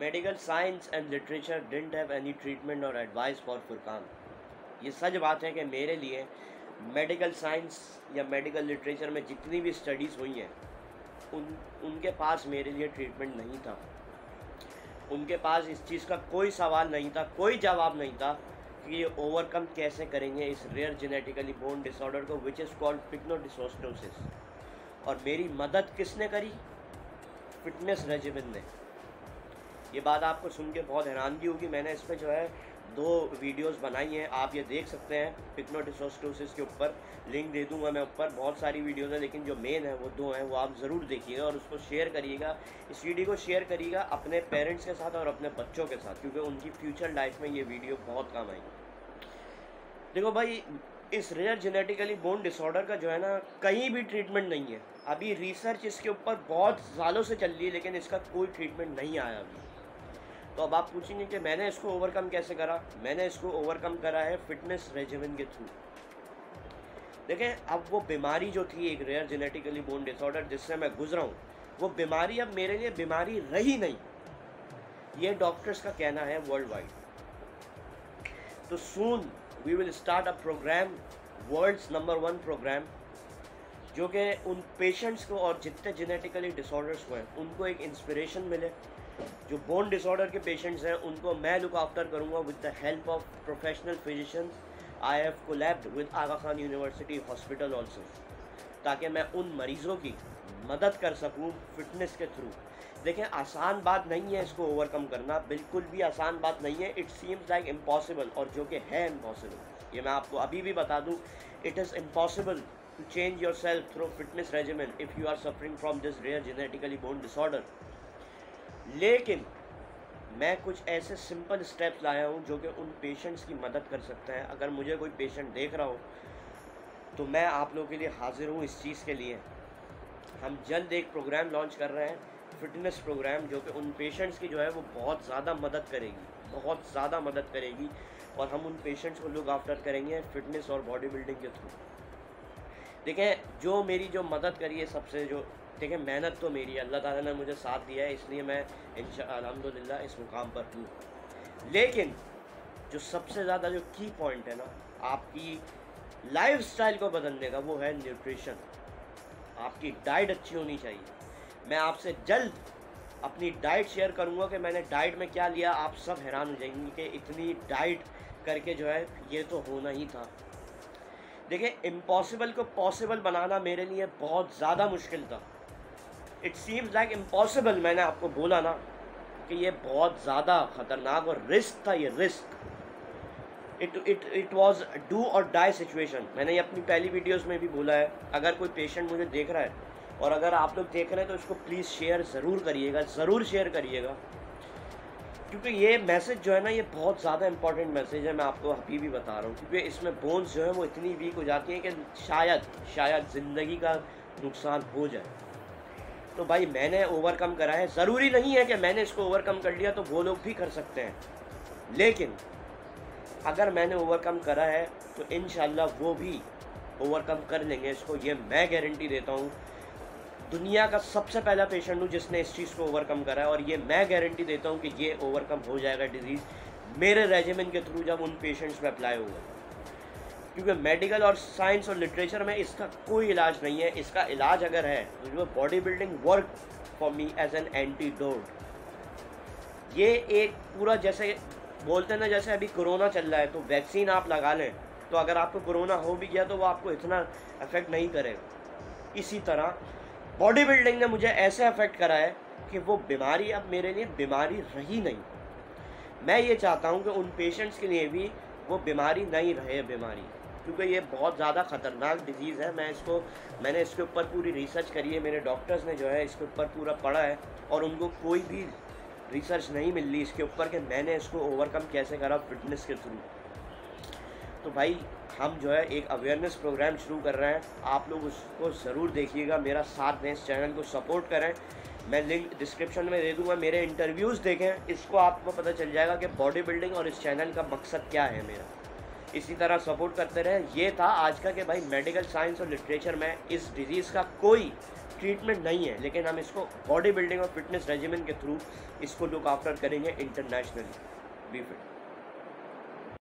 Medical science and literature didn't have any treatment और advice for Furqan ये सच बात है कि मेरे लिए मेडिकल साइंस या मेडिकल लिटरेचर में जितनी भी स्टडीज़ हुई हैं, उन, उनके पास मेरे लिए ट्रीटमेंट नहीं था। उनके पास इस चीज़ का कोई सवाल नहीं था, कोई जवाब नहीं था कि ये ओवरकम कैसे करेंगे इस रेयर जेनेटिकली बोन डिसऑर्डर को विच इज़ कॉल्ड पिग्नोडिसोस्टोसिस और मेरी मदद किसने करी? फिटनेस रेजिमेंट ने। ये बात आपको सुन के बहुत हैरानगी होगी। मैंने इस पर जो है दो वीडियोस बनाई हैं, आप ये देख सकते हैं पिक्नोटिसोस्टोसिस के ऊपर। लिंक दे दूँगा मैं ऊपर। बहुत सारी वीडियोस हैं, लेकिन जो मेन है वो दो हैं, वो आप ज़रूर देखिएगा और उसको शेयर करिएगा। इस वीडियो को शेयर करिएगा अपने पेरेंट्स के साथ और अपने बच्चों के साथ, क्योंकि उनकी फ्यूचर लाइफ में ये वीडियो बहुत काम आएगी। देखो भाई, इस रेयर जेनेटिकली बोन डिसऑर्डर का जो है ना, कहीं भी ट्रीटमेंट नहीं है। अभी रिसर्च इसके ऊपर बहुत सालों से चल रही है, लेकिन इसका कोई ट्रीटमेंट नहीं आया अभी। तो अब आप पूछेंगे कि मैंने इसको ओवरकम कैसे करा? मैंने इसको ओवरकम करा है फिटनेस रेजिमेंट के थ्रू देखें, अब वो बीमारी जो थी एक रेयर जेनेटिकली बोन डिसऑर्डर जिससे मैं गुजरा हूँ, वो बीमारी अब मेरे लिए बीमारी रही नहीं। ये डॉक्टर्स का कहना है वर्ल्ड वाइड तो soon we will start a program world's number one program जो कि उन पेशेंट्स को और जितने जेनेटिकली डिसऑर्डर्स हुए उनको एक इंस्पिरेशन मिले। जो बोन डिसऑर्डर के पेशेंट्स हैं, उनको मैं लुक आफ्टर करूँगा with the help of professional physicians I have collabed with Aga Khan university hospital also ताकि मैं उन मरीज़ों की मदद कर सकूँ फिटनेस के थ्रू देखें, आसान बात नहीं है इसको ओवरकम करना, बिल्कुल भी आसान बात नहीं है. इट सीम्स लाइक इम्पॉसिबल और जो कि है इम्पॉसिबल ये मैं आपको अभी भी बता दूँ it is impossible to change yourself through fitness regiment if you are suffering from this rare genetically bone disorder लेकिन मैं कुछ ऐसे सिंपल स्टेप्स लाया हूँ जो कि उन पेशेंट्स की मदद कर सकते हैं। अगर मुझे कोई पेशेंट देख रहा हो तो मैं आप लोगों के लिए हाजिर हूँ इस चीज़ के लिए। हम जल्द एक प्रोग्राम लॉन्च कर रहे हैं फिटनेस प्रोग्राम जो कि उन पेशेंट्स की जो है वो बहुत ज़्यादा मदद करेगी। बहुत ज़्यादा मदद करेगी और हम उन पेशेंट्स को लुक आफ्टर करेंगे फिटनेस और बॉडी बिल्डिंग के थ्रू देखें, जो मेरी जो मदद करी है सबसे, जो देखें मेहनत तो मेरी है। अल्लाह ताला ने मुझे साथ दिया है, इसलिए मैं इन अलहमदिल्ला इस मुकाम पर हूँ। लेकिन जो सबसे ज़्यादा जो की पॉइंट है ना, आपकी लाइफ को बदलने का, वो है न्यूट्रिशन आपकी डाइट अच्छी होनी चाहिए। मैं आपसे जल्द अपनी डाइट शेयर करूँगा कि मैंने डाइट में क्या लिया। आप सब हैरान हो जाएँगे कि इतनी डाइट करके जो है, ये तो होना ही था। देखिए इम्पॉसिबल को पॉसिबल बनाना मेरे लिए बहुत ज़्यादा मुश्किल था। इट सीम्स लाइक इम्पॉसिबल मैंने आपको बोला ना, कि ये बहुत ज़्यादा ख़तरनाक और रिस्क था ये risk it it it was do और डाई सिचुएशन मैंने ये अपनी पहली वीडियोज़ में भी बोला है, अगर कोई पेशेंट मुझे देख रहा है, और अगर आप लोग देख रहे हैं तो इसको प्लीज़ शेयर ज़रूर करिएगा, ज़रूर शेयर करिएगा. क्योंकि ये मैसेज जो है ना, ये बहुत ज़्यादा इंपॉर्टेंट मैसेज है, मैं आपको अभी भी बता रहा हूँ. क्योंकि इसमें बोन्स जो है, वो इतनी वीक हो जाती हैं कि शायद शायद ज़िंदगी का नुकसान हो जाए. तो भाई मैंने ओवरकम करा है। ज़रूरी नहीं है कि मैंने इसको ओवरकम कर लिया तो वो लोग भी कर सकते हैं। लेकिन, अगर मैंने ओवरकम करा है तो इन वो भी ओवरकम कर लेंगे इसको। ये मैं गारंटी देता हूँ। दुनिया का सबसे पहला पेशेंट हूँ जिसने इस चीज़ को ओवरकम करा है, और ये मैं गारंटी देता हूँ कि ये ओवरकम हो जाएगा डिज़ीज़ मेरे रेजिमेंट के थ्रू जब उन पेशेंट्स पे अप्लाई होगा। क्योंकि मेडिकल और साइंस और लिटरेचर में इसका कोई इलाज नहीं है। इसका इलाज अगर है तो body building work for me as an antidote ये एक पूरा जैसे बोलते ना, जैसे अभी कोरोना चल रहा है तो वैक्सीन आप लगा लें तो अगर आपको कोरोना हो भी गया तो वो आपको इतना अफेक्ट नहीं करेगा इसी तरह बॉडी बिल्डिंग ने मुझे ऐसे अफेक्ट करा है कि वो बीमारी अब मेरे लिए बीमारी रही नहीं। मैं ये चाहता हूँ कि उन पेशेंट्स के लिए भी वो बीमारी नहीं रहे, बीमारी। क्योंकि ये बहुत ज़्यादा ख़तरनाक डिज़ीज़ है। मैं इसको, मैंने इसके ऊपर पूरी रिसर्च करी है। मेरे डॉक्टर्स ने जो है इसके ऊपर पूरा पढ़ा है और उनको कोई भी रिसर्च नहीं मिल रही इसके ऊपर कि मैंने इसको ओवरकम कैसे करा फिटनेस के थ्रू तो भाई, हम जो है एक अवेयरनेस प्रोग्राम शुरू कर रहे हैं। आप लोग उसको ज़रूर देखिएगा। मेरा साथ दें, इस चैनल को सपोर्ट करें। मैं लिंक डिस्क्रिप्शन में दे दूँगा। मेरे इंटरव्यूज़ देखें। इसको आपको पता चल जाएगा कि बॉडी बिल्डिंग और इस चैनल का मकसद क्या है मेरा। इसी तरह सपोर्ट करते रहे। ये था आज का कि भाई मेडिकल साइंस और लिटरेचर में इस डिज़ीज़ का कोई ट्रीटमेंट नहीं है, लेकिन हम इसको बॉडी बिल्डिंग और फिटनेस रेजिमेंट के थ्रू इसको लुक आफ्टर करेंगे इंटरनेशनली बी फिट